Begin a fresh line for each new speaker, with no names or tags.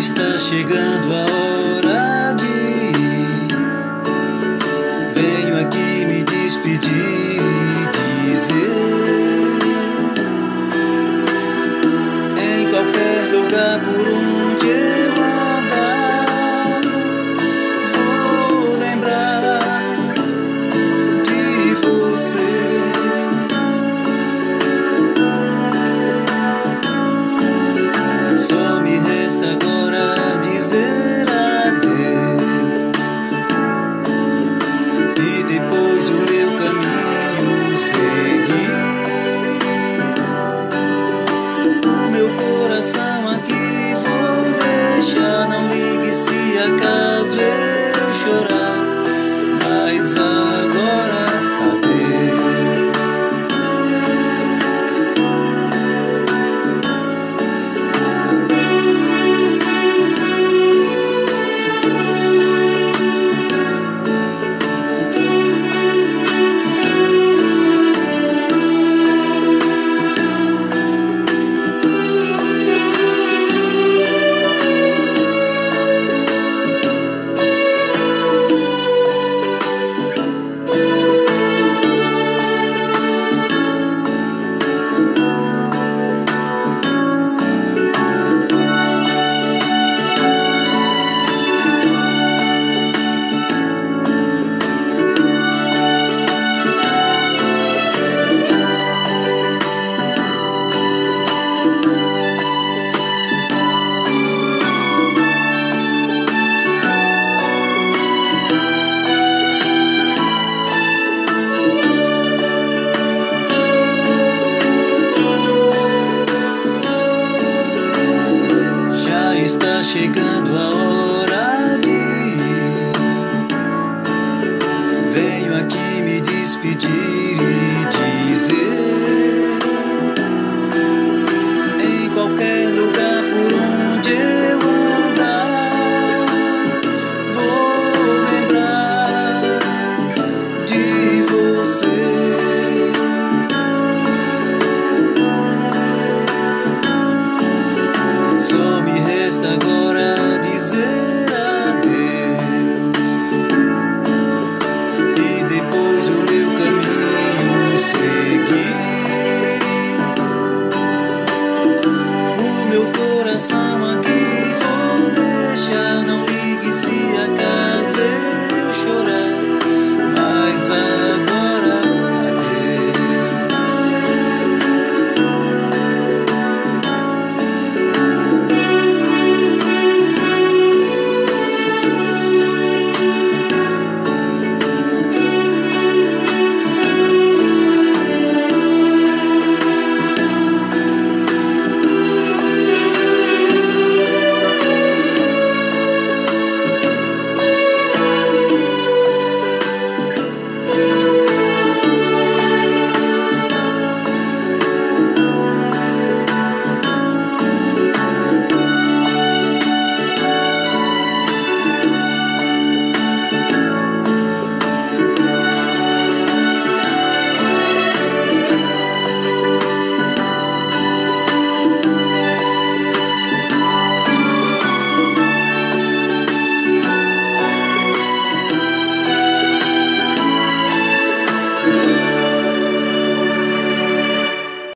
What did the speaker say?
está chegando a hora de ir. Venho aqui me despedir miles with está chegando a hora que venho aqui me despedir e dizer.